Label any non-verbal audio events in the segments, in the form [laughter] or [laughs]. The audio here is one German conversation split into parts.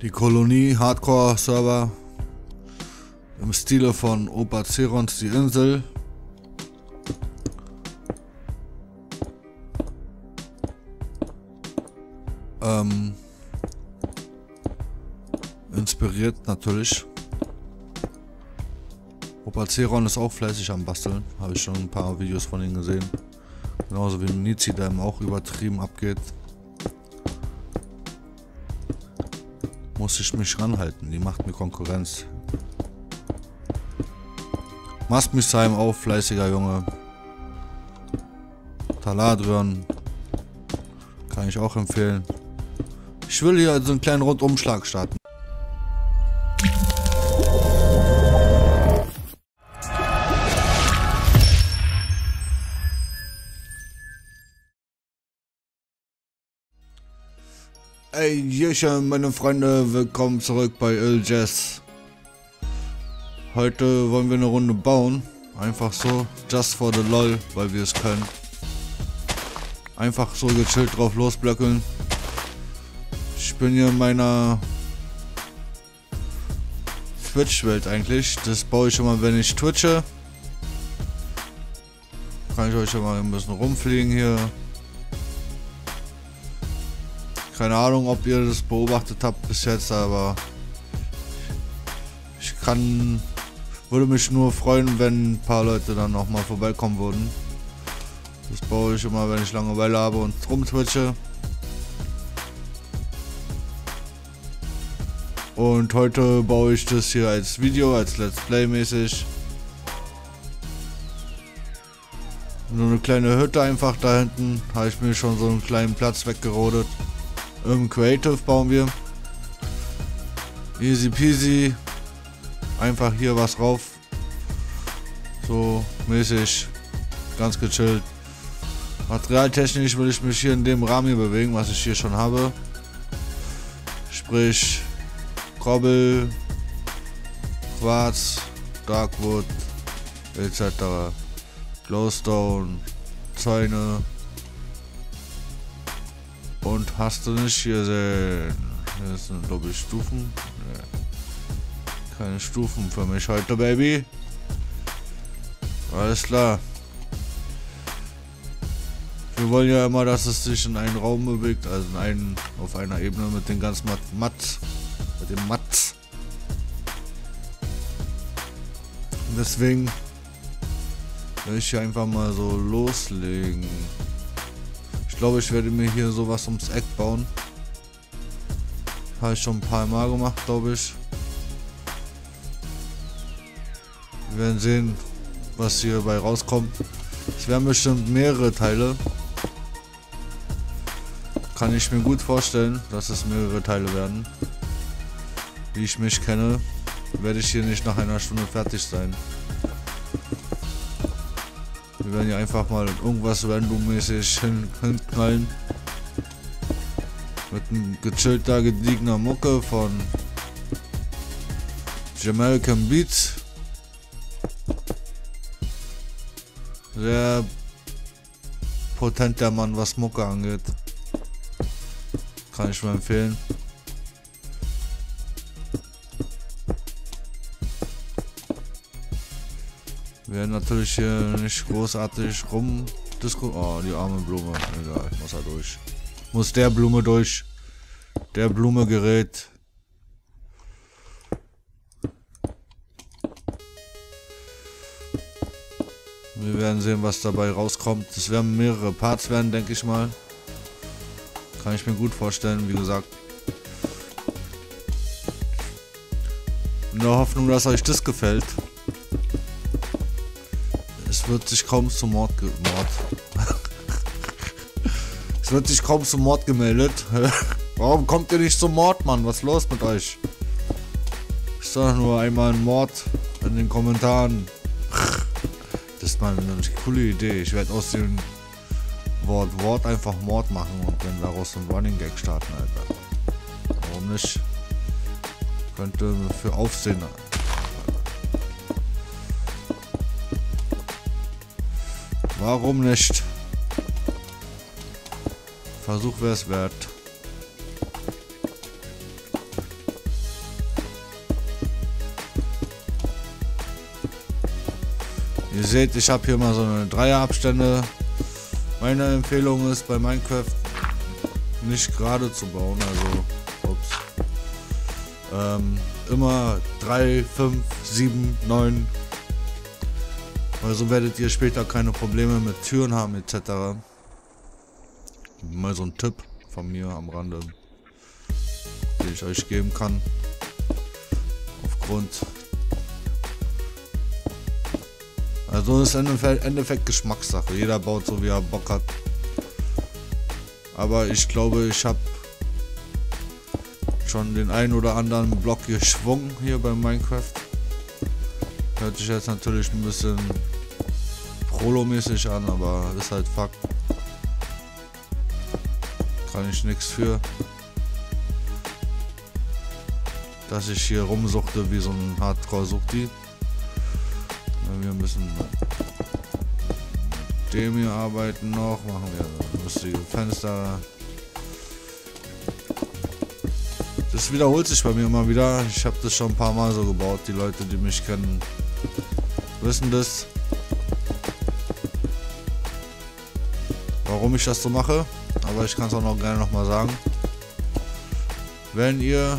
Die Kolonie Hardcore Server im Stile von Opa Cerons die Insel. Ähm, inspiriert natürlich. Opa Ceron ist auch fleißig am Basteln. Habe ich schon ein paar Videos von ihm gesehen. Genauso wie Nizi, der ihm auch übertrieben abgeht. Muss ich mich ranhalten. Die macht mir Konkurrenz. Machst mich Masmisheim auch, fleißiger Junge. Taladrion. Kann ich auch empfehlen. Ich will hier so einen kleinen Rundumschlag starten. Ey, Hierchen, meine Freunde, willkommen zurück bei Il Jazz. Heute wollen wir eine Runde bauen. Einfach so, just for the lol, weil wir es können. Einfach so gechillt drauf losblöckeln. Ich bin hier in meiner Twitch-Welt eigentlich. Das baue ich immer, wenn ich twitche. Kann ich euch schon mal ein bisschen rumfliegen hier. Keine Ahnung, ob ihr das beobachtet habt bis jetzt, aber ich kann, würde mich nur freuen, wenn ein paar Leute dann noch mal vorbeikommen würden. Das baue ich immer, wenn ich Langeweile habe und rumtwitche. Und heute baue ich das hier als Video, als Let's Play mäßig. Nur eine kleine Hütte einfach da hinten. Habe ich mir schon so einen kleinen Platz weggerodet. Im Creative bauen wir. Easy peasy. Einfach hier was rauf. So mäßig. Ganz gechillt. Materialtechnisch will ich mich hier in dem Rahmen hier bewegen, was ich hier schon habe. Sprich Kobbel, Quarz, Darkwood etc. Glowstone, Zäune, und hast du nicht gesehen? Hier sind, glaube ich, Stufen. Nee. Keine Stufen für mich heute, Baby. Alles klar. Wir wollen ja immer, dass es sich in einen Raum bewegt, also in einen, auf einer Ebene mit den ganz Matt, Matt mit dem Matt. deswegen will ich hier einfach mal so loslegen glaube, ich werde mir hier sowas ums Eck bauen. Habe ich schon ein paar Mal gemacht, glaube ich. Wir werden sehen, was hierbei rauskommt. Es werden bestimmt mehrere Teile. Kann ich mir gut vorstellen, dass es mehrere Teile werden. Wie ich mich kenne, werde ich hier nicht nach einer Stunde fertig sein. Wir werden hier einfach mal irgendwas randommäßig hin, hinknallen. Mit einem gechillter, gediegener Mucke von Jamaican Beats. Sehr potent der Mann, was Mucke angeht. Kann ich mir empfehlen. Werden natürlich hier nicht großartig rum Oh, die arme Blume. Egal, muss er durch. Muss der Blume durch. Der Blume gerät. Wir werden sehen, was dabei rauskommt. Es werden mehrere Parts werden, denke ich mal. Kann ich mir gut vorstellen, wie gesagt. In der Hoffnung, dass euch das gefällt wird sich kaum zum Mord, Mord. es wird sich kaum zum Mord gemeldet. Warum kommt ihr nicht zum Mord, Mann? Was ist los mit euch? Ich sag nur einmal ein Mord in den Kommentaren. Das ist mal eine coole Idee. Ich werde aus dem Wort Wort einfach Mord machen und dann daraus ein Running Gag starten, Alter. Warum nicht? Könnte für Aufsehen Warum nicht? Versuch wäre es wert. Ihr seht, ich habe hier mal so eine Dreierabstände. Meine Empfehlung ist bei Minecraft nicht gerade zu bauen, also ups. Ähm, immer 3, 5, 7, 9 weil so werdet ihr später keine Probleme mit Türen haben etc. Mal so ein Tipp von mir am Rande, den ich euch geben kann. Aufgrund. Also ist im Endeffekt Geschmackssache. Jeder baut so wie er Bock hat. Aber ich glaube, ich habe schon den einen oder anderen Block geschwungen hier bei Minecraft. Hört sich jetzt natürlich ein bisschen Prolo-mäßig an, aber ist halt Fakt. Kann ich nichts für. Dass ich hier rumsuchte wie so ein Hardcore-Suchti. Wir müssen dem hier arbeiten noch. Machen wir lustige Fenster. Das wiederholt sich bei mir immer wieder. Ich habe das schon ein paar Mal so gebaut. Die Leute, die mich kennen, wissen das. Warum ich das so mache. Aber ich kann es auch noch gerne nochmal sagen. Wenn ihr...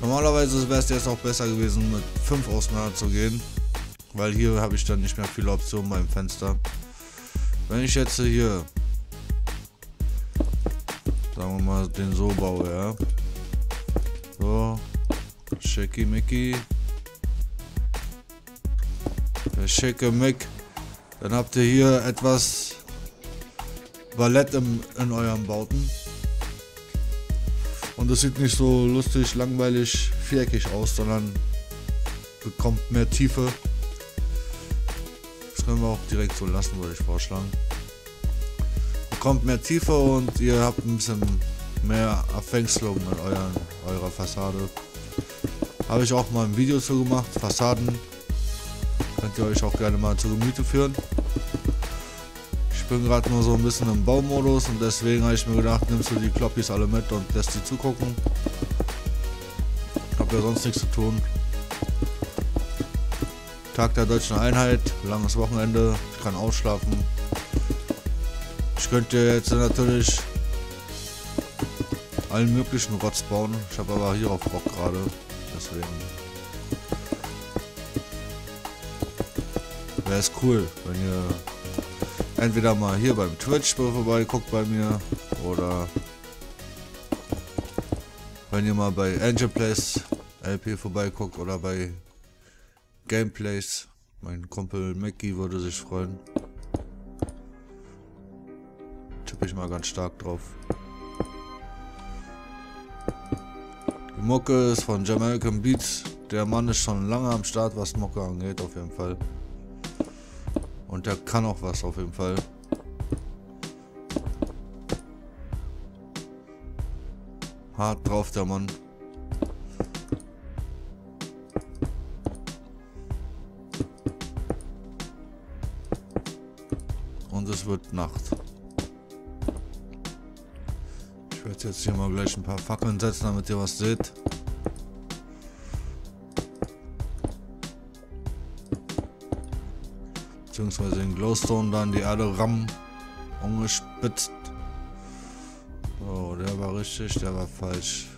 Normalerweise wäre es jetzt auch besser gewesen, mit 5 auseinander zu gehen. Weil hier habe ich dann nicht mehr viele Optionen beim Fenster. Wenn ich jetzt hier sagen wir mal den so baue, ja. So. Der Shake Mick. Dann habt ihr hier etwas Ballett im, in euren Bauten. Und es sieht nicht so lustig, langweilig, viereckig aus, sondern bekommt mehr Tiefe. Das können wir auch direkt so lassen, würde ich vorschlagen bekommt mehr Tiefe und ihr habt ein bisschen mehr Abwechslung in euren, eurer Fassade. Habe ich auch mal ein Video zu gemacht, Fassaden. Könnt ihr euch auch gerne mal zu Gemüte führen. Ich bin gerade nur so ein bisschen im Baumodus und deswegen habe ich mir gedacht, nimmst du die Kloppis alle mit und lässt sie zugucken. Hab ja sonst nichts zu tun. Tag der deutschen Einheit, langes Wochenende, ich kann ausschlafen. Ich könnte jetzt natürlich allen möglichen Rotz bauen. Ich habe aber hier auf Bock gerade. Deswegen wäre es cool, wenn ihr entweder mal hier beim Twitch vorbeiguckt bei mir oder wenn ihr mal bei Angel Plays LP vorbeiguckt oder bei Gameplays. Mein Kumpel Mickey würde sich freuen tippe ich mal ganz stark drauf. Mucke ist von Jamaican Beats. Der Mann ist schon lange am Start, was Mucke angeht, auf jeden Fall. Und der kann auch was, auf jeden Fall. Hart drauf, der Mann. Und es wird Nacht. Werde jetzt hier mal gleich ein paar Fackeln setzen, damit ihr was seht. Beziehungsweise den Glowstone dann die Erde rammen. Umgespitzt. Oh, der war richtig, der war falsch.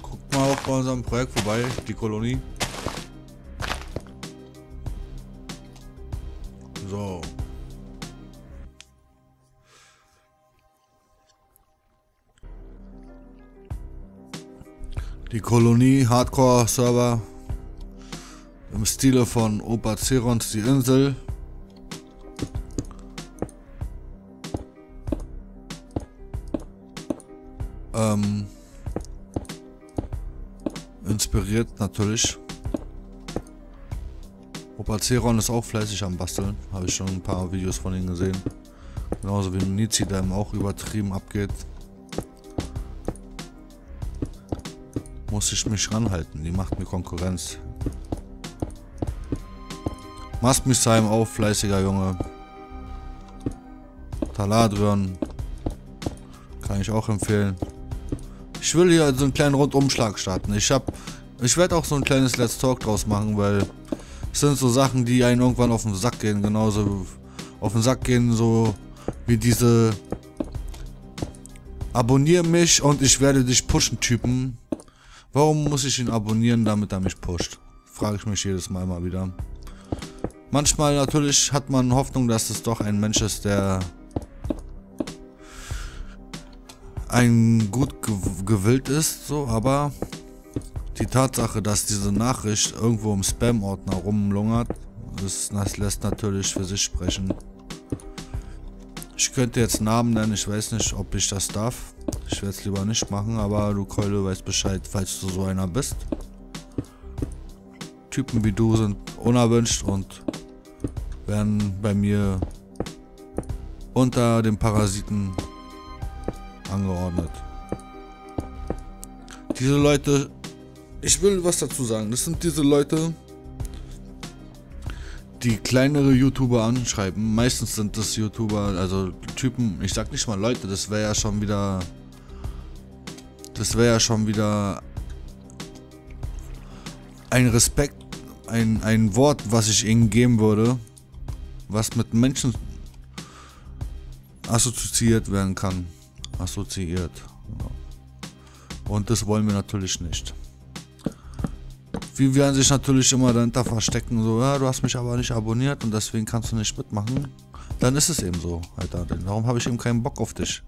Guckt mal auch bei unserem Projekt vorbei, die Kolonie. So. Die Kolonie Hardcore Server im Stile von Opa Cerons die Insel. Ähm, inspiriert natürlich. Opa Ceron ist auch fleißig am Basteln. Habe ich schon ein paar Videos von ihm gesehen. Genauso wie Nizi, der ihm auch übertrieben abgeht. Muss ich mich ranhalten. Die macht mir Konkurrenz. Sein auch fleißiger Junge. Taladrion. Kann ich auch empfehlen. Ich will hier so einen kleinen Rundumschlag starten. Ich hab. Ich werde auch so ein kleines Let's Talk draus machen, weil es sind so Sachen, die einen irgendwann auf den Sack gehen. Genauso auf den Sack gehen, so wie diese Abonnier mich und ich werde dich pushen Typen. Warum muss ich ihn abonnieren, damit er mich pusht? Frage ich mich jedes Mal mal wieder. Manchmal natürlich hat man Hoffnung, dass es doch ein Mensch ist, der ein gut gewillt ist, so, aber die Tatsache, dass diese Nachricht irgendwo im Spam-Ordner rumlungert, das, das lässt natürlich für sich sprechen. Ich könnte jetzt Namen nennen, ich weiß nicht, ob ich das darf. Ich werde es lieber nicht machen, aber du Keule weißt Bescheid, falls du so einer bist. Typen wie du sind unerwünscht und werden bei mir unter den Parasiten angeordnet. Diese Leute, ich will was dazu sagen, das sind diese Leute, die kleinere YouTuber anschreiben. Meistens sind das YouTuber, also Typen, ich sag nicht mal Leute, das wäre ja schon wieder. Das wäre ja schon wieder ein Respekt, ein, ein Wort, was ich ihnen geben würde, was mit Menschen assoziiert werden kann. Assoziiert. Und das wollen wir natürlich nicht. Wie werden sich natürlich immer dahinter verstecken, so, ja, du hast mich aber nicht abonniert und deswegen kannst du nicht mitmachen. Dann ist es eben so, Alter. Darum habe ich eben keinen Bock auf dich.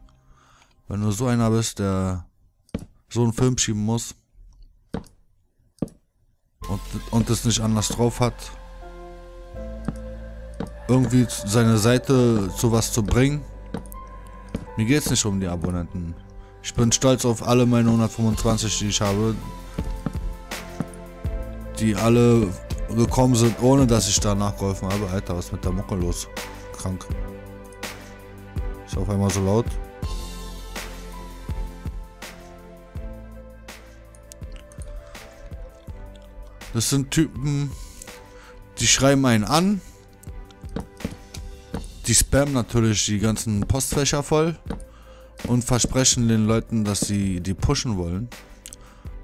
Wenn du so einer bist, der so einen Film schieben muss und, und es nicht anders drauf hat, irgendwie seine Seite zu was zu bringen. Mir geht es nicht um die Abonnenten. Ich bin stolz auf alle meine 125, die ich habe die alle gekommen sind, ohne dass ich da nachgeholfen habe. Alter, was ist mit der Mucke los? Krank. Ist auf einmal so laut. Das sind Typen, die schreiben einen an. Die spammen natürlich die ganzen Postfächer voll und versprechen den Leuten, dass sie die pushen wollen.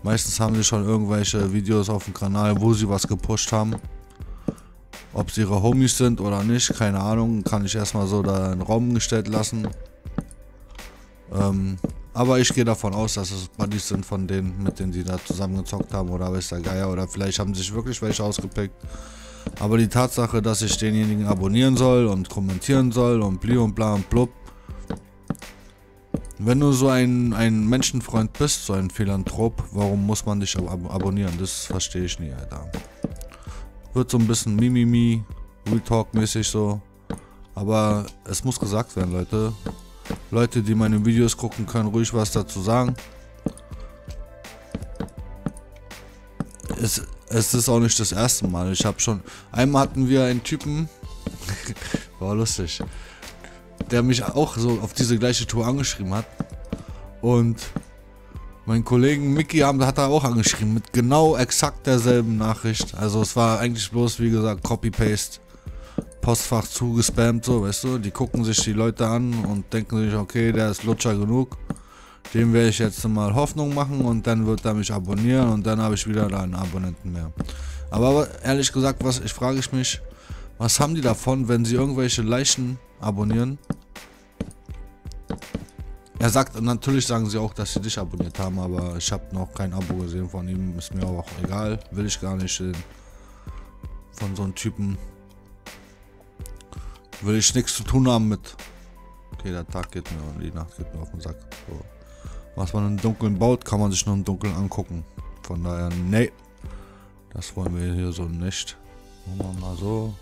Meistens haben sie schon irgendwelche Videos auf dem Kanal, wo sie was gepusht haben. Ob sie ihre Homies sind oder nicht, keine Ahnung, kann ich erstmal so da in den Raum gestellt lassen. Ähm, aber ich gehe davon aus, dass es Buddies sind von denen, mit denen sie da zusammengezockt haben oder weiß der Geier oder vielleicht haben sich wirklich welche ausgepickt. Aber die Tatsache, dass ich denjenigen abonnieren soll und kommentieren soll und bli und bla und blub, wenn du so ein, ein Menschenfreund bist, so ein Philanthrop, warum muss man dich ab abonnieren? Das verstehe ich nie, Alter. Wird so ein bisschen Mimimi, Retalk-mäßig so. Aber es muss gesagt werden, Leute. Leute, die meine Videos gucken, können ruhig was dazu sagen. Es, es ist auch nicht das erste Mal. Ich habe schon. Einmal hatten wir einen Typen. [laughs] War lustig der mich auch so auf diese gleiche Tour angeschrieben hat. Und mein Kollegen Mickey hat er auch angeschrieben mit genau exakt derselben Nachricht. Also es war eigentlich bloß, wie gesagt, Copy-Paste. Postfach zugespammt, so, weißt du. Die gucken sich die Leute an und denken sich, okay, der ist Lutscher genug. Dem werde ich jetzt mal Hoffnung machen und dann wird er mich abonnieren und dann habe ich wieder da einen Abonnenten mehr. Aber ehrlich gesagt, was ich frage ich mich, was haben die davon, wenn sie irgendwelche Leichen abonnieren? Er sagt, natürlich sagen sie auch, dass sie dich abonniert haben, aber ich habe noch kein Abo gesehen von ihm. Ist mir auch egal. Will ich gar nicht sehen. Von so einem Typen. Will ich nichts zu tun haben mit. Okay, der Tag geht mir und die Nacht geht mir auf den Sack. So. Was man im Dunkeln baut, kann man sich nur im Dunkeln angucken. Von daher, nee. Das wollen wir hier so nicht. Machen wir mal so.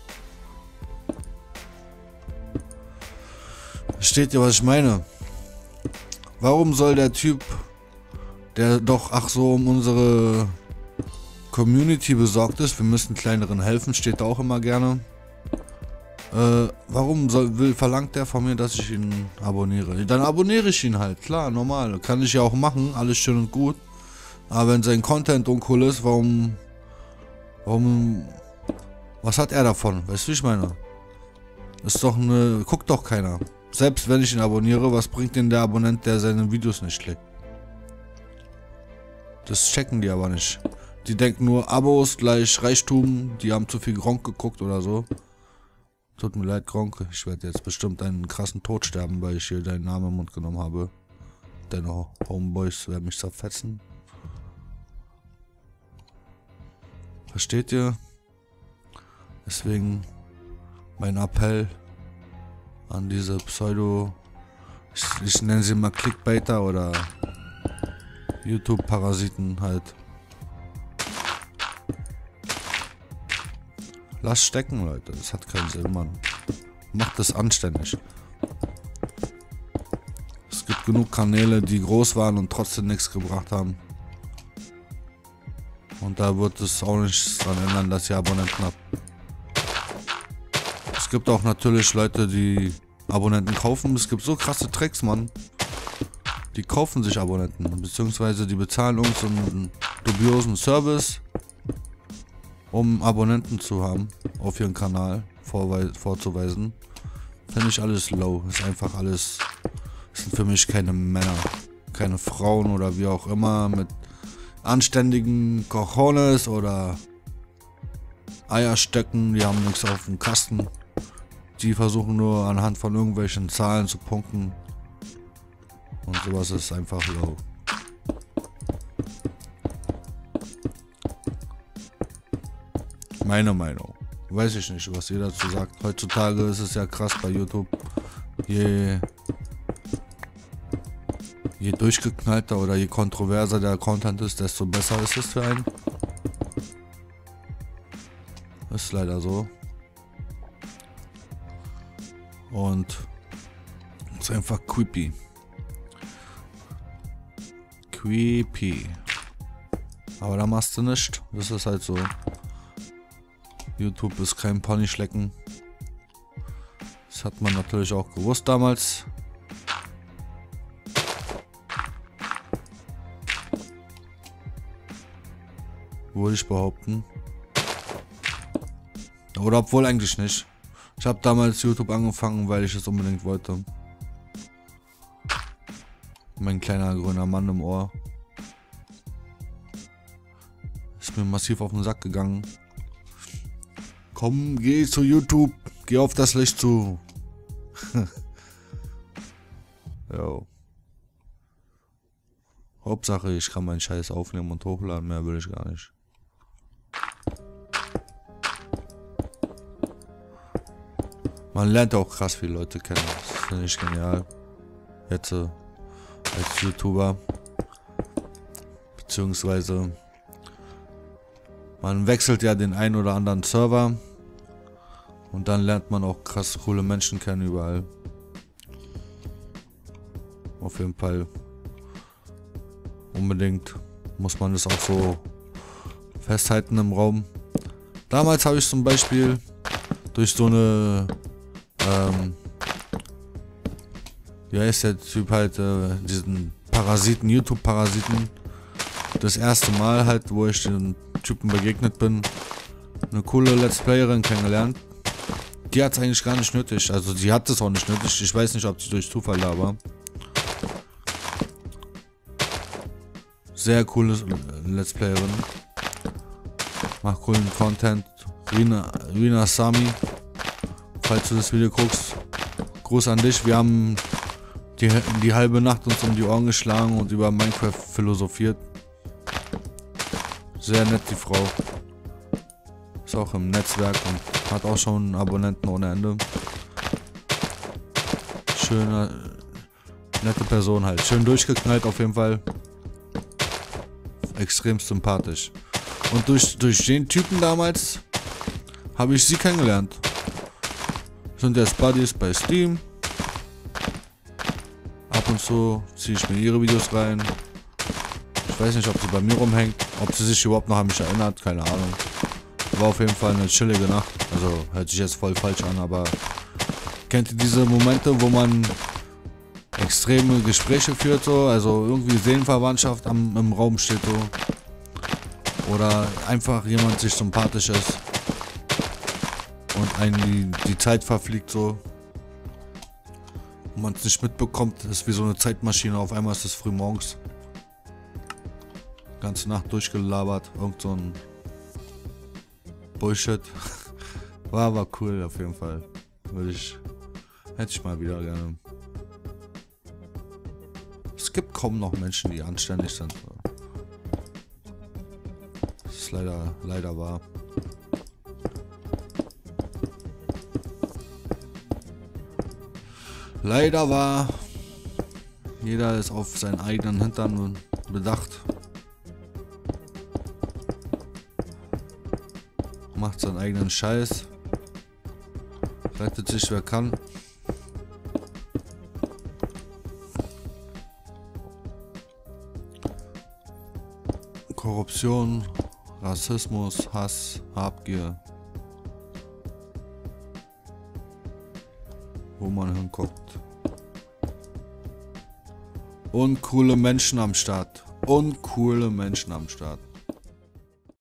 Versteht ihr, was ich meine? Warum soll der Typ, der doch ach so um unsere Community besorgt ist, wir müssen kleineren helfen, steht da auch immer gerne. Äh, warum soll, will, verlangt der von mir, dass ich ihn abonniere? Dann abonniere ich ihn halt, klar, normal. Kann ich ja auch machen, alles schön und gut. Aber wenn sein Content uncool ist, warum. Warum. Was hat er davon? Weißt du, wie ich meine? Ist doch eine. Guckt doch keiner. Selbst wenn ich ihn abonniere, was bringt denn der Abonnent, der seine Videos nicht klickt? Das checken die aber nicht. Die denken nur, Abos gleich Reichtum, die haben zu viel Gronk geguckt oder so. Tut mir leid, Gronk. Ich werde jetzt bestimmt einen krassen Tod sterben, weil ich hier deinen Namen im Mund genommen habe. Deine Homeboys werden mich zerfetzen. Versteht ihr? Deswegen mein Appell an diese Pseudo, ich, ich nenne sie mal Clickbaiter oder YouTube-Parasiten halt. Lass stecken, Leute. Das hat keinen Sinn, Mann. Macht das anständig. Es gibt genug Kanäle, die groß waren und trotzdem nichts gebracht haben. Und da wird es auch nichts dran ändern, dass ihr Abonnenten habt. Es gibt auch natürlich Leute, die Abonnenten kaufen. Es gibt so krasse Tricks, Mann. Die kaufen sich Abonnenten, beziehungsweise die bezahlen uns einen dubiosen Service, um Abonnenten zu haben auf ihren Kanal vorzuweisen. Finde ich alles low. Ist einfach alles. sind für mich keine Männer, keine Frauen oder wie auch immer mit anständigen Cojones oder Eierstöcken, die haben nichts auf dem Kasten. Die versuchen nur anhand von irgendwelchen Zahlen zu punkten. Und sowas ist einfach low. Meine Meinung. Weiß ich nicht, was ihr dazu sagt. Heutzutage ist es ja krass bei YouTube. Je Je durchgeknallter oder je kontroverser der Content ist, desto besser ist es für einen. Ist leider so. Und ist einfach creepy. Creepy. Aber da machst du nicht. Das ist halt so. YouTube ist kein Ponyschlecken. Das hat man natürlich auch gewusst damals. Würde ich behaupten. Oder obwohl eigentlich nicht. Ich habe damals YouTube angefangen, weil ich es unbedingt wollte. Mein kleiner grüner Mann im Ohr. Ist mir massiv auf den Sack gegangen. Komm, geh zu YouTube. Geh auf das Licht zu. [laughs] jo. Hauptsache, ich kann meinen Scheiß aufnehmen und hochladen. Mehr will ich gar nicht. Man lernt auch krass viele Leute kennen. Das finde ich genial. Jetzt äh, als YouTuber. Beziehungsweise man wechselt ja den ein oder anderen Server. Und dann lernt man auch krass coole Menschen kennen überall. Auf jeden Fall. Unbedingt muss man das auch so festhalten im Raum. Damals habe ich zum Beispiel durch so eine ähm, wie heißt der Typ halt, äh, diesen Parasiten, YouTube-Parasiten. Das erste Mal halt, wo ich den Typen begegnet bin, eine coole Let's Playerin kennengelernt. Die hat es eigentlich gar nicht nötig. Also sie hat es auch nicht nötig. Ich weiß nicht, ob sie durch Zufall da war. Sehr coole Let's Playerin. Macht coolen Content. Rina, Rina Sami falls du das Video guckst. Gruß an dich. Wir haben die, die halbe Nacht uns um die Ohren geschlagen und über Minecraft philosophiert. Sehr nett, die Frau. Ist auch im Netzwerk und hat auch schon Abonnenten ohne Ende. Schöne, nette Person halt. Schön durchgeknallt auf jeden Fall. Extrem sympathisch. Und durch, durch den Typen damals habe ich sie kennengelernt. Sind jetzt Buddies bei Steam. Ab und zu ziehe ich mir ihre Videos rein. Ich weiß nicht, ob sie bei mir rumhängt. Ob sie sich überhaupt noch an mich erinnert. Keine Ahnung. War auf jeden Fall eine chillige Nacht. Also hört sich jetzt voll falsch an, aber kennt ihr diese Momente, wo man extreme Gespräche führt so, also irgendwie Seelenverwandtschaft am, im Raum steht so. Oder einfach jemand sich sympathisch ist und einen die, die Zeit verfliegt so. Und man es nicht mitbekommt, ist wie so eine Zeitmaschine. Auf einmal ist es früh morgens. Ganze Nacht durchgelabert. Irgend so ein Bullshit. [laughs] War, war cool auf jeden Fall. Würde ich. Hätte ich mal wieder gerne. Es gibt kaum noch Menschen, die anständig sind. Das ist leider, leider wahr. Leider war jeder ist auf seinen eigenen Hintern bedacht. Macht seinen eigenen Scheiß. Rettet sich wer kann. Korruption, Rassismus, Hass, Habgier. Wo man hinguckt. Und coole Menschen am Start. Und coole Menschen am Start.